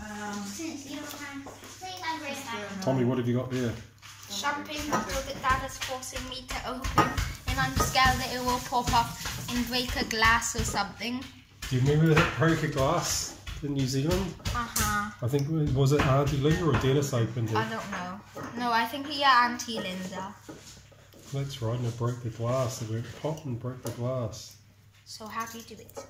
Um, Tommy, what have you got there? Champagne bottle that Dad is forcing me to open, and I'm scared that it will pop off and break a glass or something. Do you remember that broke a glass in New Zealand? Uh huh. I think was it Auntie Linda or Dennis opened it? I don't know. No, I think yeah, Auntie Linda. That's right, and it broke the glass. It went pop and broke the glass. So how do you do it?